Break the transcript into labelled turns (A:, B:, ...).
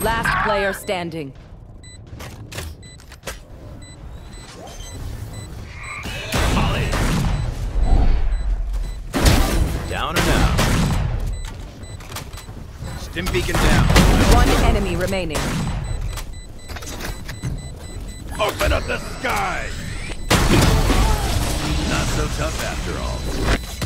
A: Last player standing.
B: Down and out. Stim beacon down.
A: One enemy remaining.
B: Open up the sky! Not so tough after all.